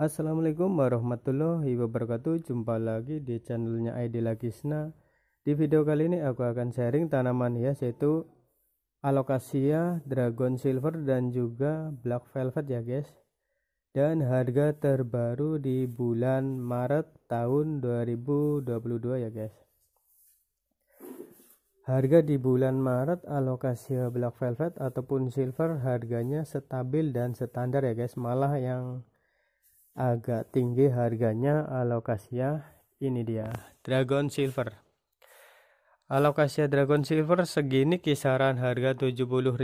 Assalamualaikum warahmatullahi wabarakatuh. Jumpa lagi di channelnya ID Lagisna. Di video kali ini aku akan sharing tanaman hias yaitu Alocasia, Dragon Silver dan juga Black Velvet ya guys. Dan harga terbaru di bulan Maret tahun 2022 ya guys. Harga di bulan Maret Alocasia Black Velvet ataupun Silver harganya stabil dan standar ya guys. Malah yang agak tinggi harganya alokasia ini dia. Dragon silver. Alokasia dragon silver segini kisaran harga 70.000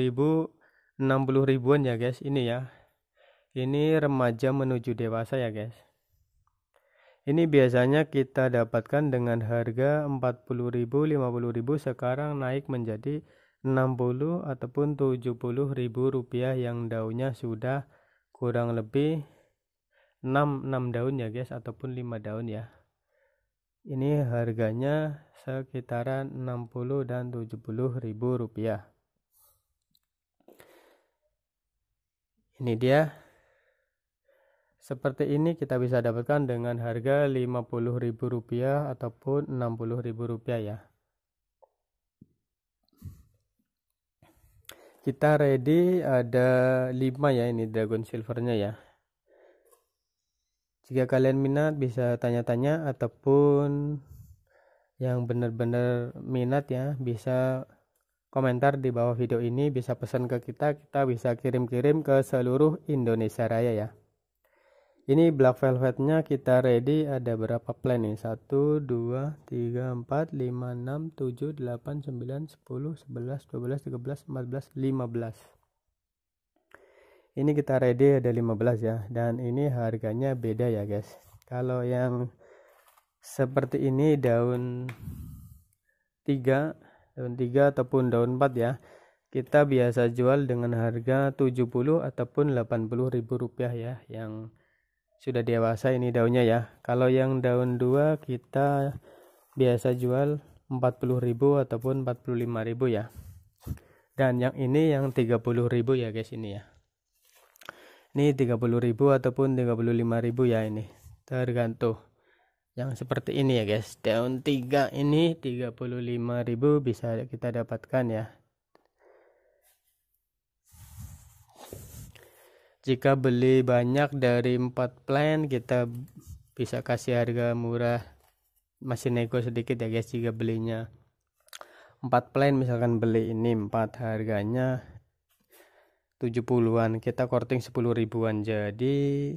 60 ribuan ya guys ini ya. Ini remaja menuju dewasa ya guys. Ini biasanya kita dapatkan dengan harga 40.000 50.000 sekarang naik menjadi 60 ataupun 70.000 rupiah yang daunnya sudah kurang lebih 6 6 daun ya guys ataupun 5 daun ya. Ini harganya sekitaran 60 dan 70 ribu rupiah. Ini dia. Seperti ini kita bisa dapatkan dengan harga 50 ribu rupiah ataupun 60 ribu rupiah ya. Kita ready ada 5 ya ini dragon silvernya ya jika kalian minat bisa tanya-tanya ataupun yang benar-benar minat ya bisa komentar di bawah video ini bisa pesan ke kita kita bisa kirim-kirim ke seluruh Indonesia Raya ya. Ini black velvetnya kita ready ada berapa plan nih? 1 2 3 4 5 6 7 8 9 10 11 12 13 14 15 ini kita ready ada 15 ya dan ini harganya beda ya guys. Kalau yang seperti ini daun 3 daun 3 ataupun daun 4 ya kita biasa jual dengan harga 70 ataupun 80 ribu rupiah ya yang sudah dewasa ini daunnya ya. Kalau yang daun 2 kita biasa jual 40 ribu ataupun 45 ribu ya. Dan yang ini yang 30 ribu ya guys ini ya ini 30.000 ataupun 35.000 ya ini. Tergantung yang seperti ini ya guys. Daun 3 ini 35.000 bisa kita dapatkan ya. Jika beli banyak dari 4 plan kita bisa kasih harga murah. Masih nego sedikit ya guys jika belinya. 4 plan misalkan beli ini 4 harganya 70-an kita korting 10 ribuan. Jadi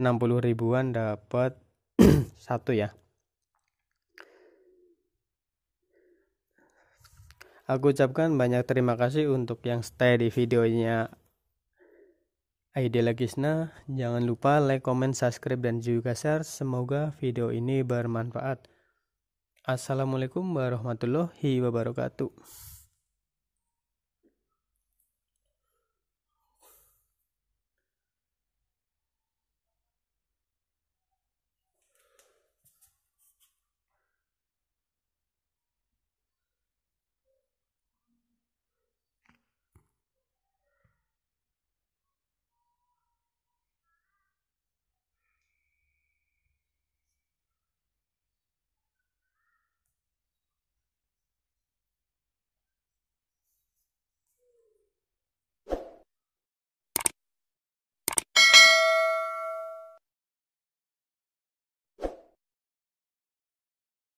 60 ribuan dapat satu ya. Aku ucapkan banyak terima kasih untuk yang stay di videonya ID Lagisna. Jangan lupa like, comment, subscribe dan juga share. Semoga video ini bermanfaat. Assalamualaikum warahmatullahi wabarakatuh